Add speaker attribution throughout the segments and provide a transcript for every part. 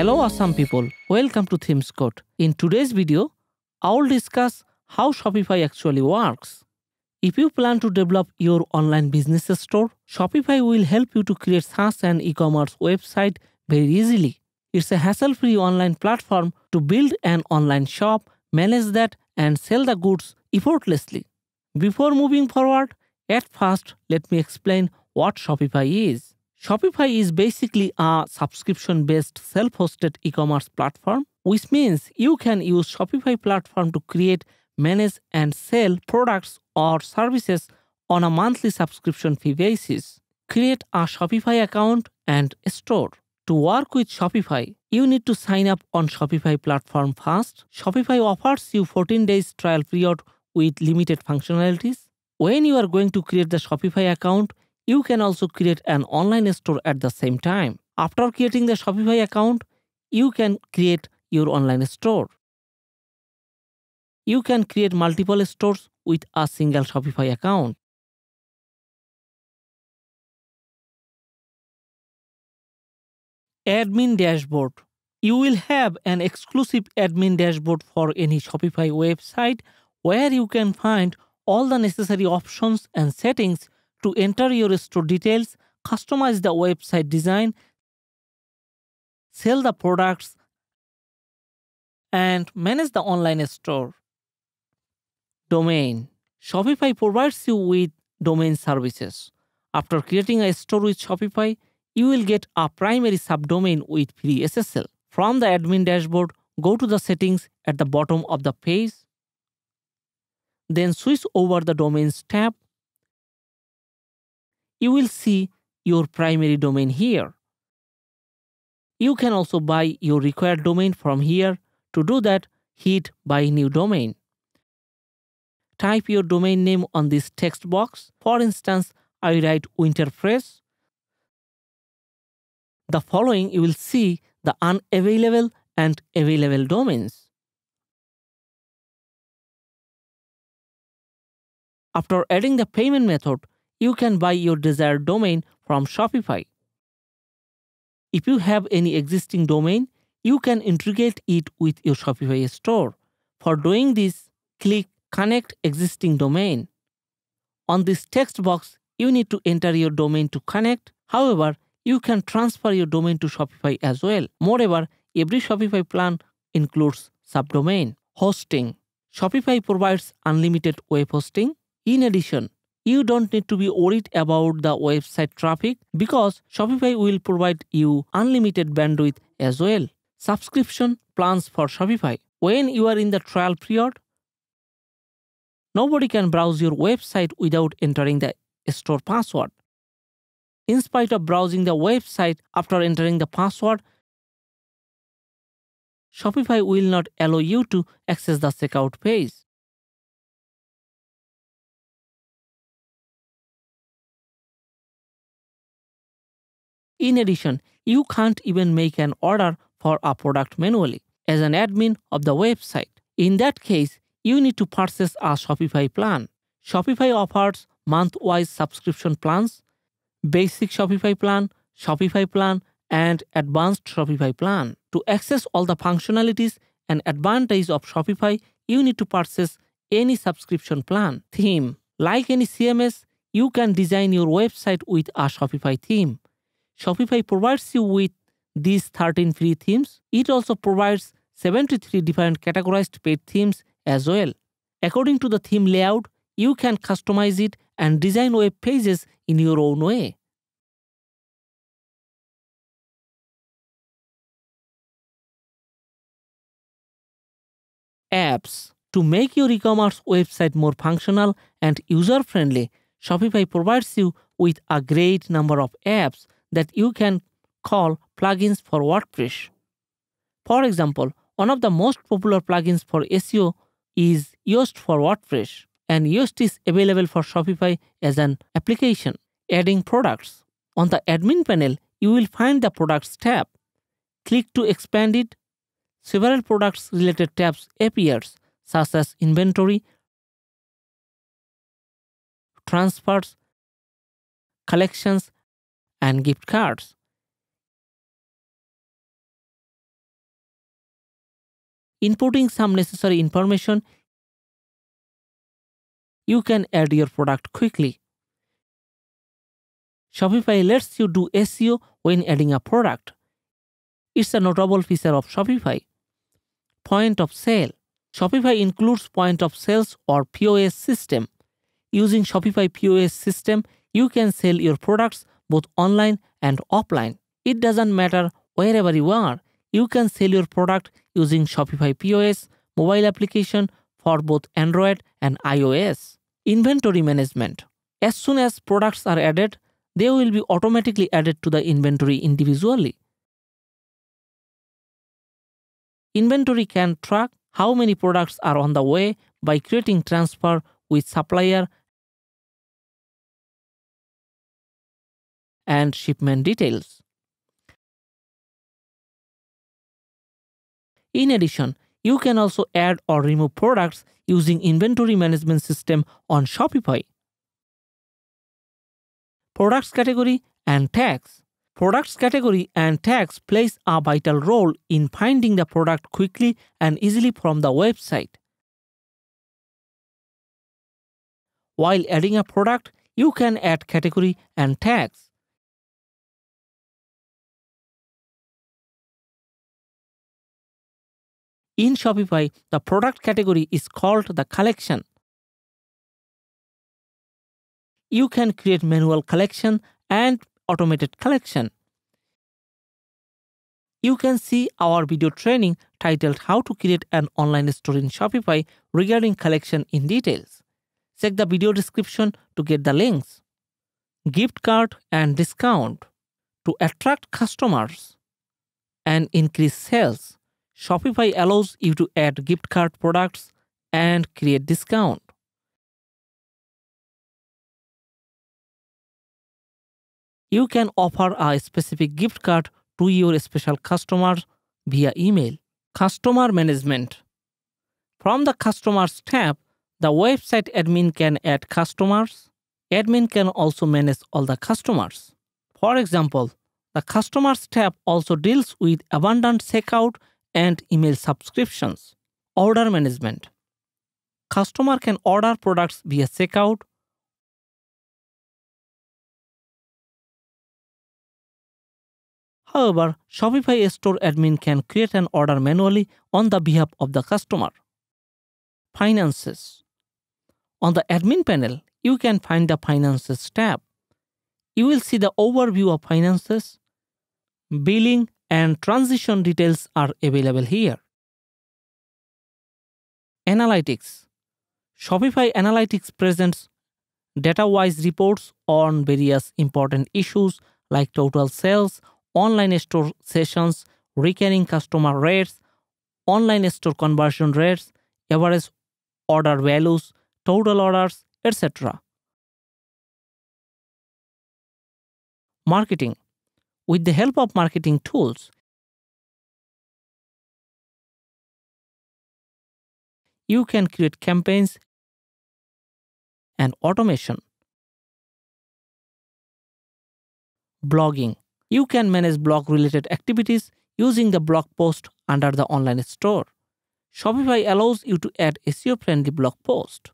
Speaker 1: Hello awesome people, welcome to Themes Code. In today's video, I will discuss how Shopify actually works. If you plan to develop your online business store, Shopify will help you to create SaaS and e-commerce website very easily. It's a hassle-free online platform to build an online shop, manage that and sell the goods effortlessly. Before moving forward, at first let me explain what Shopify is. Shopify is basically a subscription based self hosted e commerce platform, which means you can use Shopify platform to create, manage, and sell products or services on a monthly subscription fee basis. Create a Shopify account and store. To work with Shopify, you need to sign up on Shopify platform first. Shopify offers you 14 days trial period with limited functionalities. When you are going to create the Shopify account, you can also create an online store at the same time. After creating the Shopify account, you can create your online store. You can create multiple stores with a single Shopify account. Admin dashboard. You will have an exclusive admin dashboard for any Shopify website where you can find all the necessary options and settings to enter your store details, customize the website design, sell the products, and manage the online store. Domain Shopify provides you with domain services. After creating a store with Shopify, you will get a primary subdomain with free SSL. From the admin dashboard, go to the settings at the bottom of the page. Then switch over the domains tab you will see your primary domain here. You can also buy your required domain from here. To do that, hit Buy New Domain. Type your domain name on this text box. For instance, I write Winterfresh. The following you will see the unavailable and available domains. After adding the payment method, you can buy your desired domain from Shopify. If you have any existing domain, you can integrate it with your Shopify store. For doing this, click Connect Existing Domain. On this text box, you need to enter your domain to connect. However, you can transfer your domain to Shopify as well. Moreover, every Shopify plan includes subdomain. Hosting. Shopify provides unlimited web hosting. In addition, you don't need to be worried about the website traffic because Shopify will provide you unlimited bandwidth as well. Subscription plans for Shopify. When you are in the trial period, nobody can browse your website without entering the store password. In spite of browsing the website after entering the password, Shopify will not allow you to access the checkout page. In addition, you can't even make an order for a product manually as an admin of the website. In that case, you need to purchase a Shopify plan. Shopify offers month-wise subscription plans, basic Shopify plan, Shopify plan, and advanced Shopify plan. To access all the functionalities and advantages of Shopify, you need to purchase any subscription plan. Theme Like any CMS, you can design your website with a Shopify theme. Shopify provides you with these 13 free themes. It also provides 73 different categorized paid themes as well. According to the theme layout, you can customize it and design web pages in your own way. Apps To make your e-commerce website more functional and user-friendly, Shopify provides you with a great number of apps that you can call plugins for WordPress. For example, one of the most popular plugins for SEO is Yoast for WordPress, and Yoast is available for Shopify as an application. Adding products. On the admin panel, you will find the Products tab. Click to expand it. Several products related tabs appears, such as inventory, transfers, collections, and gift cards. inputting some necessary information, you can add your product quickly. Shopify lets you do SEO when adding a product. It's a notable feature of Shopify. Point of sale. Shopify includes point of sales or POS system. Using Shopify POS system, you can sell your products both online and offline. It doesn't matter wherever you are. You can sell your product using Shopify POS mobile application for both Android and iOS. Inventory management. As soon as products are added, they will be automatically added to the inventory individually. Inventory can track how many products are on the way by creating transfer with supplier and shipment details. In addition, you can also add or remove products using inventory management system on Shopify. Products category and tags. Products category and tags plays a vital role in finding the product quickly and easily from the website. While adding a product, you can add category and tags. In Shopify, the product category is called the collection. You can create manual collection and automated collection. You can see our video training titled How to Create an Online Store in Shopify regarding collection in details. Check the video description to get the links. Gift card and discount. To attract customers and increase sales, Shopify allows you to add gift card products and create discount. You can offer a specific gift card to your special customers via email. Customer management. From the Customers tab, the website admin can add customers. Admin can also manage all the customers. For example, the Customers tab also deals with abandoned checkout and email subscriptions. Order management. Customer can order products via checkout. However, Shopify Store admin can create an order manually on the behalf of the customer. Finances. On the admin panel, you can find the Finances tab. You will see the overview of finances, billing, and transition details are available here. Analytics Shopify Analytics presents data wise reports on various important issues like total sales, online store sessions, recurring customer rates, online store conversion rates, average order values, total orders, etc. Marketing with the help of marketing tools, you can create campaigns and automation. Blogging. You can manage blog related activities using the blog post under the online store. Shopify allows you to add a SEO friendly blog post.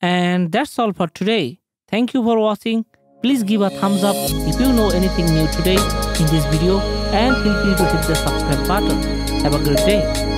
Speaker 1: And that's all for today. Thank you for watching. Please give a thumbs up if you know anything new today in this video and feel free to hit the subscribe button. Have a great day.